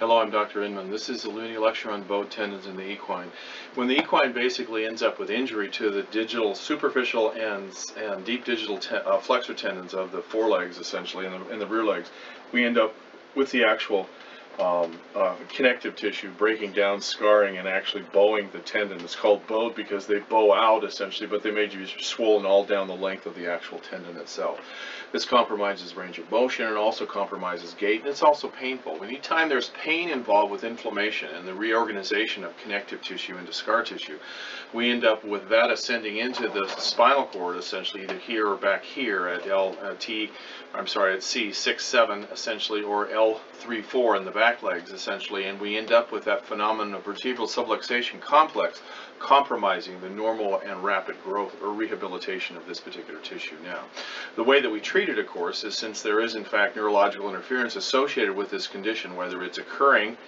Hello, I'm Dr. Inman. This is a Looney lecture on bowed tendons in the equine. When the equine basically ends up with injury to the digital, superficial and, and deep digital uh, flexor tendons of the forelegs, essentially, and the, and the rear legs, we end up with the actual um, uh, connective tissue breaking down, scarring, and actually bowing the tendon. It's called bowed because they bow out essentially, but they may be swollen all down the length of the actual tendon itself. This compromises range of motion and also compromises gait, and it's also painful. Anytime there's pain involved with inflammation and the reorganization of connective tissue into scar tissue, we end up with that ascending into the spinal cord essentially, either here or back here at L, uh, T, I'm sorry, at C6, 7 essentially, or L3, 4 in the back back legs essentially, and we end up with that phenomenon of vertebral subluxation complex compromising the normal and rapid growth or rehabilitation of this particular tissue now. The way that we treat it, of course, is since there is in fact neurological interference associated with this condition, whether it's occurring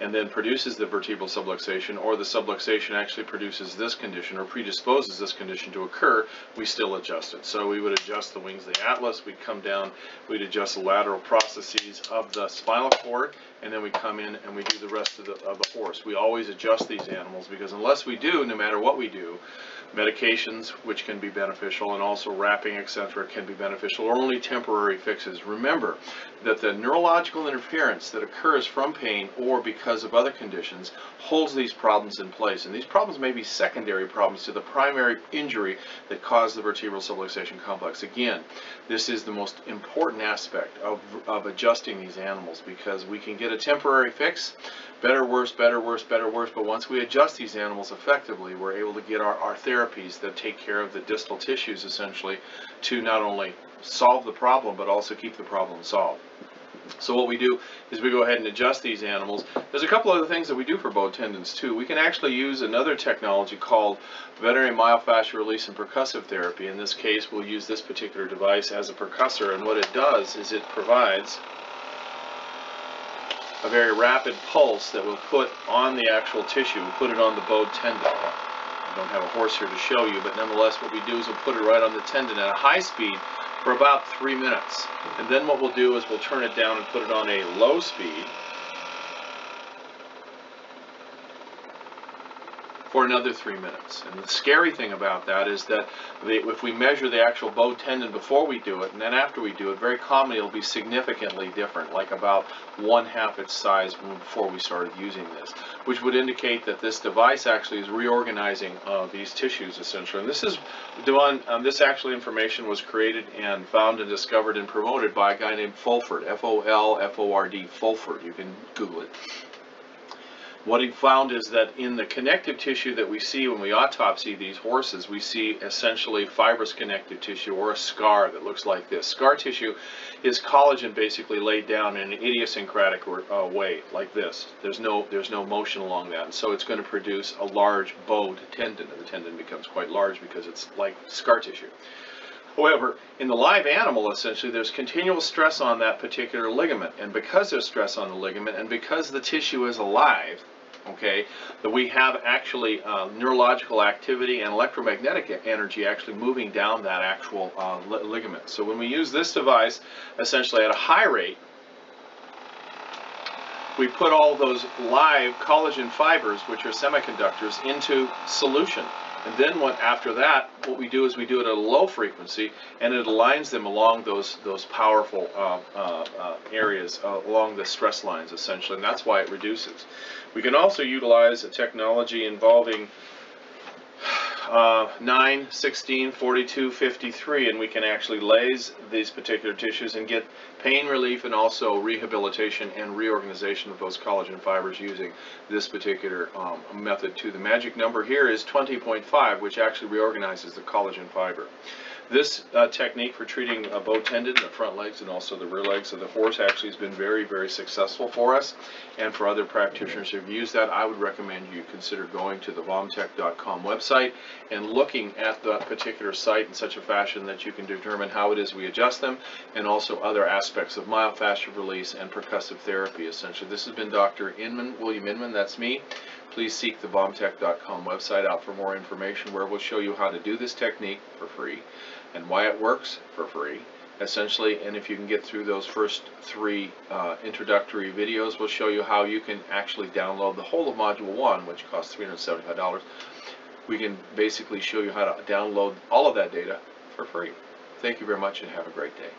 and then produces the vertebral subluxation or the subluxation actually produces this condition or predisposes this condition to occur, we still adjust it. So we would adjust the wings of the atlas, we'd come down, we'd adjust the lateral processes of the spinal cord, and then we come in and we do the rest of the, of the horse. We always adjust these animals because unless we do, no matter what we do, medications, which can be beneficial, and also wrapping, etc., can be beneficial, or only temporary fixes. Remember that the neurological interference that occurs from pain or because of other conditions holds these problems in place. And these problems may be secondary problems to the primary injury that caused the vertebral subluxation complex. Again, this is the most important aspect of, of adjusting these animals because we can get a temporary fix better, worse, better, worse, better, worse. But once we adjust these animals effectively, we're able to get our, our therapies that take care of the distal tissues essentially to not only solve the problem, but also keep the problem solved. So what we do is we go ahead and adjust these animals. There's a couple other things that we do for bow tendons too. We can actually use another technology called veterinary myofascial release and percussive therapy. In this case, we'll use this particular device as a percussor, and what it does is it provides a very rapid pulse that we'll put on the actual tissue. We'll put it on the bowed tendon. I don't have a horse here to show you, but nonetheless what we do is we'll put it right on the tendon at a high speed for about three minutes. And then what we'll do is we'll turn it down and put it on a low speed for another three minutes. And the scary thing about that is that the, if we measure the actual bow tendon before we do it and then after we do it, very commonly it'll be significantly different, like about one half its size before we started using this, which would indicate that this device actually is reorganizing uh, these tissues essentially. And this is, um, this actually information was created and found and discovered and promoted by a guy named Fulford, F-O-L-F-O-R-D, Fulford. You can Google it. What he found is that in the connective tissue that we see when we autopsy these horses, we see essentially fibrous connective tissue or a scar that looks like this. Scar tissue is collagen basically laid down in an idiosyncratic uh, way, like this. There's no, there's no motion along that, and so it's going to produce a large bowed tendon, and the tendon becomes quite large because it's like scar tissue. However, in the live animal, essentially, there's continual stress on that particular ligament. And because there's stress on the ligament, and because the tissue is alive, okay, that we have actually uh, neurological activity and electromagnetic energy actually moving down that actual uh, li ligament. So when we use this device, essentially at a high rate, we put all those live collagen fibers, which are semiconductors, into solution. And then what, after that, what we do is we do it at a low frequency, and it aligns them along those those powerful uh, uh, uh, areas, uh, along the stress lines, essentially, and that's why it reduces. We can also utilize a technology involving uh, 9, 16, 42, 53, and we can actually lase these particular tissues and get pain relief and also rehabilitation and reorganization of those collagen fibers using this particular um, method too. The magic number here is 20.5, which actually reorganizes the collagen fiber. This uh, technique for treating a bow tendon, the front legs and also the rear legs of the horse actually has been very, very successful for us. And for other practitioners who've used that, I would recommend you consider going to the vomtech.com website and looking at that particular site in such a fashion that you can determine how it is we adjust them and also other aspects of myofascial release and percussive therapy essentially. This has been Dr. Inman, William Inman, that's me. Please seek the vomtech.com website out for more information where we'll show you how to do this technique for free and why it works for free essentially, and if you can get through those first three uh, introductory videos, we'll show you how you can actually download the whole of Module 1, which costs $375. We can basically show you how to download all of that data for free. Thank you very much and have a great day.